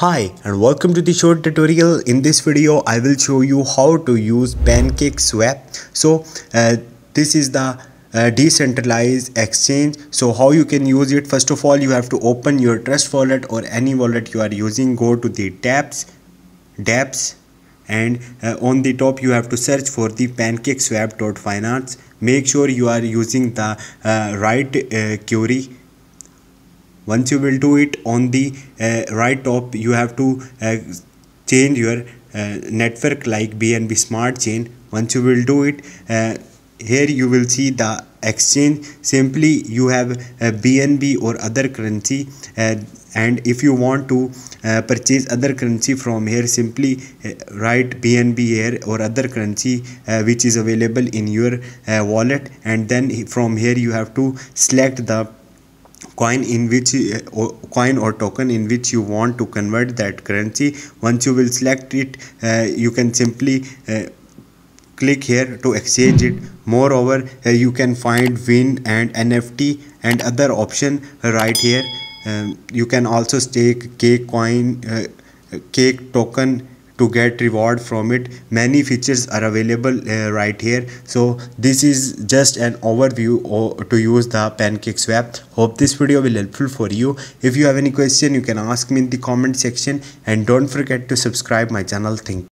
Hi and welcome to the short tutorial. In this video I will show you how to use Pancake Swap. So uh, this is the uh, decentralized exchange. So how you can use it? First of all you have to open your trust wallet or any wallet you are using. Go to the tabs dapps and uh, on the top you have to search for the pancake swap.finance make sure you are using the uh, right uh, query once you will do it on the uh, right top you have to uh, change your uh, network like bnb smart chain. Once you will do it uh, here you will see the exchange. Simply you have bnb or other currency uh, and if you want to uh, purchase other currency from here simply uh, write bnb here or other currency uh, which is available in your uh, wallet. And then from here you have to select the coin in which uh, coin or token in which you want to convert that currency. Once you will select it uh, you can simply uh, click here to exchange it. Moreover uh, you can find win and nft and other option right here. Um, you can also stake cake coin uh, cake token to get reward from it. Many features are available uh, right here. So this is just an overview to use the pancake swap hope this video will helpful for you. If you have any question you can ask me in the comment section. And don't forget to subscribe my channel. Think